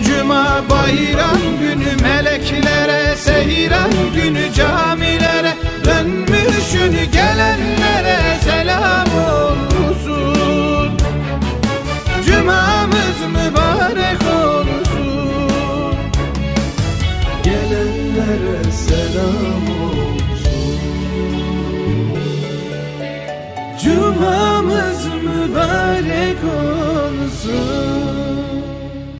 cuma bayram günü Meleklere seyran günü camilere Dönmüşün gelenlere selam olsun. Cumamız mübarek olsun. Gelenlere selam olsun. Cumamız mübarek olsun.